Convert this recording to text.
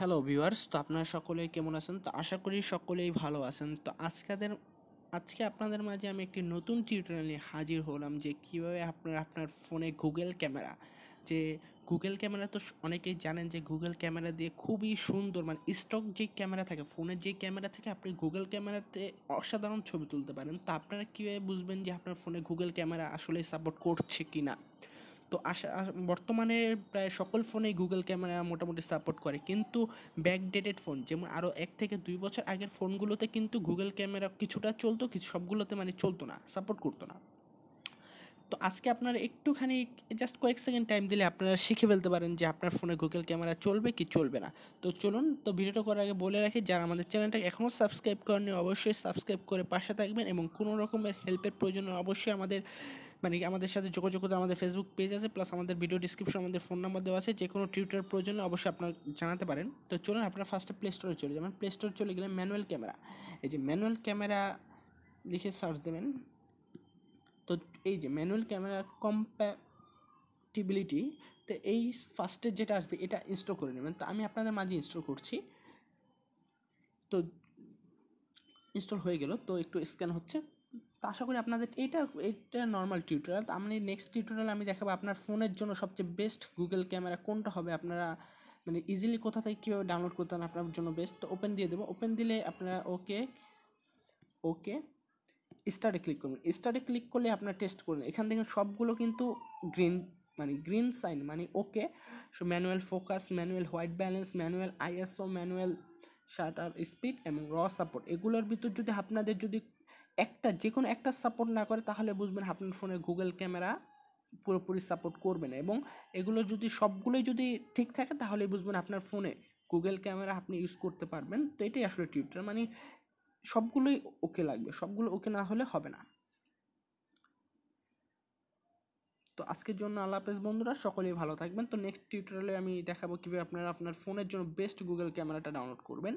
Hello viewers তো আপনারা সকলেই কেমন আছেন? তো আশা করি সকলেই ভালো আছেন। তো আজকাদের, আজকে আপনাদের মাঝে আমি একটি নতুন টিউটোরিয়াল নিয়ে হাজির হলাম যে কীভাবে আপনার আপনার ফোনে গুগল ক্যামেরা যে গুগল ক্যামেরা তো অনেকেই জানেন যে গুগল ক্যামেরা দিয়ে খুবই সুন্দর মানে স্টক যে ক্যামেরা থাকে ফোনের যে ক্যামেরা থেকে, আপনি গুগল ক্যামেরাতে অসাধারণ ছবি তুলতে পারেন। তো আপনারা কীভাবে বুঝবেন যে আপনার ফোনে গুগল ক্যামেরা আসলে সাপোর্ট করছে কি না তো আশা বর্তমানে প্রায় সকল ফোনেই গুগল ক্যামেরা মোটামুটি সাপোর্ট করে। কিন্তু ব্যাকডেটেড ফোন যেমন আরও এক থেকে দুই বছর আগের ফোনগুলোতে কিন্তু গুগল ক্যামেরা কিছুটা চলতো, কিছু সবগুলোতে মানে চলতো না সাপোর্ট করতো না। তো আজকে আপনারা একটুখানি জাস্ট কয়েক সেকেন্ড টাইম দিলে আপনারা শিখে ফেলতে পারেন যে আপনার ফোনে গুগল ক্যামেরা চলবে কি চলবে না। তো চলুন, তো ভিডিওটা করার আগে বলে রাখি, যারা আমাদের চ্যানেলটা এখনও সাবস্ক্রাইব করেনি অবশ্যই সাবস্ক্রাইব করে পাশে থাকবেন এবং কোনো রকমের হেল্পের প্রয়োজন অবশ্যই আমাদের মানে আমাদের সাথে যোগাযোগ করতে আমাদের ফেসবুক পেজ আছে প্লাস আমাদের ভিডিও ডিসক্রিপশন আমাদের ফোন নাম্বার দেওয়া আছে যে কোনো টিউটার প্রয়োজন অবশ্যই আপনার জানাতে পারেন। তো চলুন, আপনারা ফার্স্টে প্লে স্টোরে চলে যাবেন। প্লে স্টোরে চলে গেলে ম্যানুয়াল ক্যামেরা এই যে ম্যানুয়াল ক্যামেরা লিখে সার্চ দেবেন। তো এই যে ম্যানুয়াল ক্যামেরা কম্প্যাটিবিলিটি তো এই ফার্স্টে যেটা আসবে, এটা ইনস্টল করে নেবেন। তো আমি আপনাদের মাঝে ইনস্টল করছি। তো ইনস্টল হয়ে গেল। তো একটু স্ক্যান হচ্ছে। তো আশা করি আপনাদের এটা এটা নর্মাল টিউটোরিয়াল তো আমি নেক্সট টিউটোরিয়াল আমি দেখাবো আপনার ফোনের জন্য সবচেয়ে বেস্ট গুগল ক্যামেরা কোনটা হবে। আপনারা মানে ইজিলি কোথা থেকে কীভাবে ডাউনলোড করতে আপনার জন্য বেস্ট তো ওপেন দিয়ে দেবো। ওপেন দিলে আপনারা ওকে ওকে স্টার্টে ক্লিক করবেন স্টার্টে ক্লিক করলে আপনার টেস্ট করবেন এখান থেকে সবগুলো কিন্তু গ্রিন মানে গ্রিন সাইন মানে okay so manual focus manual white balance manual ISO manual shutter speed এবং র সাপোর্ট এগুলোর ভিতর যদি আপনাদের যদি একটা যে কোনো একটা সাপোর্ট না করে, তাহলে বুঝবেন আপনার ফোনে গুগল ক্যামেরা পুরোপুরি সাপোর্ট করবে না এবং এগুলো যদি সবগুলোই যদি ঠিক থাকে, তাহলে বুঝবেন আপনার ফোনে গুগল ক্যামেরা আপনি ইউজ করতে পারবেন। তো এটাই আসলে টিউটার মানে সবগুলোই ওকে লাগবে, সবগুলো ওকে না হলে হবে না। তো আজকের জন্য আল্লাহ হাফেজ বন্ধুরা, সকলেই ভালো থাকবেন। তো নেক্সট টিউটোরিয়ালে আমি দেখাবো কীভাবে আপনারা আপনার ফোনের জন্য বেস্ট গুগল ক্যামেরাটা ডাউনলোড করবেন।